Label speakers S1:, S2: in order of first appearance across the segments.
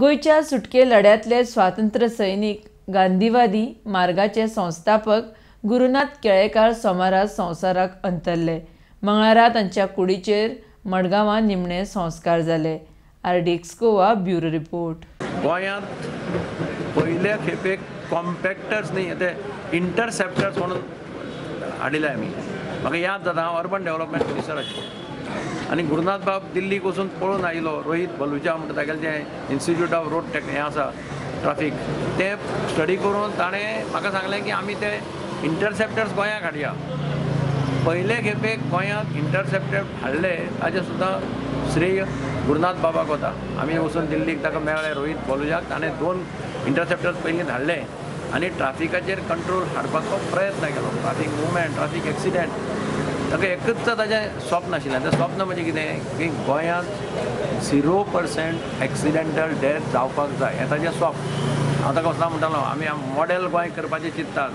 S1: गोंयच्या सुटके लढ्यातले स्वातंत्र्य सैनीक गांधीवादी मार्गाचे संस्थापक गुरुनाथ केळेकार सोमारा संवसाराक अंतरले. मंगळारा तांच्या कुडीचेर मडगांवां निमणे संस्कार जाले. आर्डिक्स गोवा ब्युरो रिपोर्ट.
S2: गोंयांत पयल्या खेपेक कॉम्पॅक्टर्स न्ही ते इंटरसेप्टर्स म्हणून हाडिले आमी. म्हाका याद जाता हांव अर्बन डेव्हलपमेंट मिनिस्टर आशिल्लो. आनी गुरुनाथ बाब दिल्लीक वचून पळोवन आयलो रोहीत बलुजा म्हणटा तागेलें जें इन्स्टिट्यूट ऑफ रोड टॅक हें आसा ट्राफीक तें स्टडी करून ताणें म्हाका सांगलें की आमी ते इंटरसेप्टर्स गोंयांक हाडया. पयले खेपेक गोंयांत इंटरसेप्टर हाडले ताजें सुद्दां श्रेय गुरुनाथ बाबाक वता आमी वचून दिल्लीक ताका मेळ्ळें रोहीत बलुजाक ताणें दोन इंटरसेप्टर्स पयलीं धाडले. आनी ट्राफिकाचेर कंट्रोल हाडपाचो प्रयत्न केलो. ट्राफीक मुवमेंट ट्राफीक एक्सिडेंट ताका एकच ताजें स्वप्न आशिल्लें तें स्वप्न म्हणजे कितें की गोंयांत झिरो पर्सेंट एक्सिडेंटल डेथ जावपाक जाय. हें ताजें स्वप्न. हांव ताका वचना म्हणटालो आमी मॉडेल गोंय करपाचें चिंततात.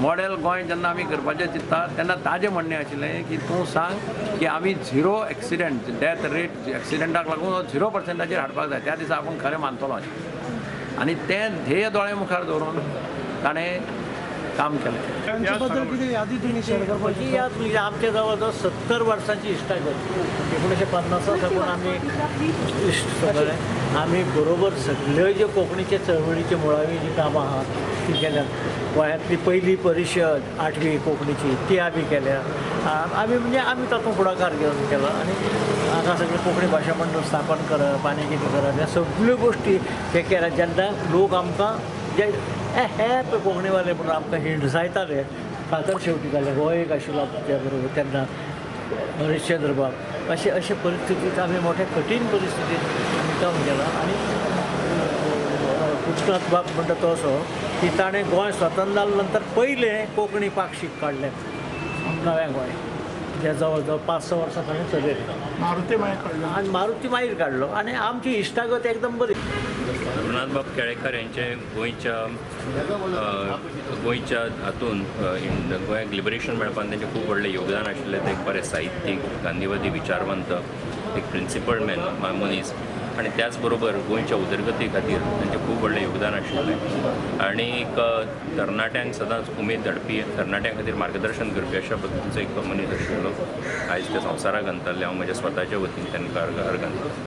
S2: मॉडेल गोंय जेन्ना आमी करपाचें चिंततात तेन्ना ताजें म्हणणें आशिल्लें की तूं सांग की आमी झिरो एक्सिडेंट डेथ रेट एक्सिडेंटाक लागून झिरो पर्सेंटाचेर हाडपाक जाय. त्या दिसा आपूण खरें मानतलो आनी तें ध्येय दोळे मुखार दवरून ताणें काम केलें.
S3: त्यांच्या बद्दल किती यादी तुम्ही शेअर
S4: म्हणजे म्हणजे आमच्या जवळजवळ सत्तर वर्सांची इश्टागत एकोणीशे पन्नासा साकून आमी इश्ट सगळे. आमी बरोबर सगळ्यो ज्यो कोंकणीचे चळवळीची मुळावी जी कामां आहा ती केल्यात. गोंयांतली पयली परिशद आठवी कोंकणीची ती आमी केल्या. आ- आमी म्हणजे आमी तातूंत फुडाकार घेवन केलो. आनी हांगा सगळें कोंकणी भाशा मंडळ स्थापन करप आनी कितें करप ह्या सगळ्यो गोश्टी हे केल्या. जेन्ना लोक आमकां जे हे कोंकणीवाले म्हणून आमकां हिंडसायताले फातर शेवटी जाले एक आशिल्लो त्या बरोबर तेन्ना हरिश्चंद्र बाब अशे अशे परिस्थितींत आमी मोठ्या कठीण परिस्थितींत आमी काम केलां. आनी कृष्णात बाब म्हणटा तो असो की ताणें गोंय स्वतंत्र जाले नंतर पयलें कोंकणी पाक्षीक काडलें नव्या गोंय. जे जवळ जवळ पांच स वर्सां ताणें चलयलें
S3: मारुती माहीत कळलं
S4: आनी मारुती मागीर काडलो आनी आमची इश्टागत एकदम बरी.
S5: गुरुनाथबाब केळेकर यांचे गोंयच्या गोंयच्या हातून इन- गोंयाक लिबरेशन मेळपान तेंचें खूब व्हडलें योगदान आशिल्लें. ते एक बरे साहित्यीक गांधीवादी विचारवंत एक प्रिंसिपल मॅन मनीस. आनी त्याच बरोबर गोंयच्या उदरगती खातीर तांचें खूब व्हडलें योगदान आशिल्लें. आनीक एक तरणाट्यांक सदांच उमेद धाडपी तरणाट्यां खातीर मार्गदर्शन करपी अशा पद्दतीचो एक मनीस आशिल्लो. आयज त्या संवसाराक घालताले. हांव म्हज्या स्वताच्या वतीन तांकां घर अर्घ घालतां